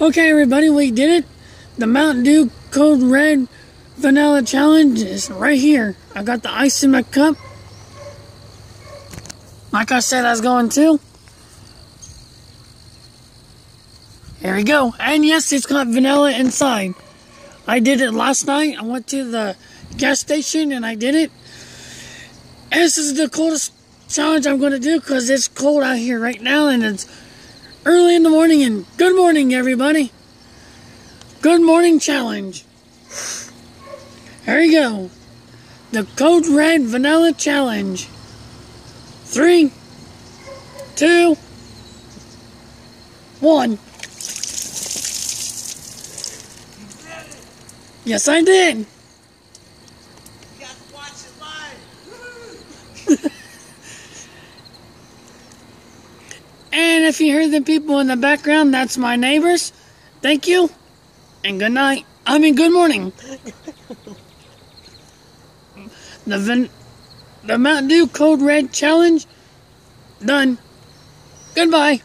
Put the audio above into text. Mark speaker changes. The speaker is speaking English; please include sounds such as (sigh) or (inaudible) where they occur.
Speaker 1: Okay, everybody, we did it. The Mountain Dew Code Red Vanilla Challenge is right here. I got the ice in my cup. Like I said, I was going to. Here we go. And yes, it's got vanilla inside. I did it last night. I went to the gas station and I did it. And this is the coldest challenge I'm going to do because it's cold out here right now and it's early in the morning. And good morning, everybody. Good morning challenge. Here you go. The Code Red Vanilla Challenge. Three, two, one. Yes, I did. (laughs) and if you hear the people in the background, that's my neighbors. Thank you, and good night. I mean, good morning. the Van- the Mountain Dew Code Red Challenge done. Goodbye.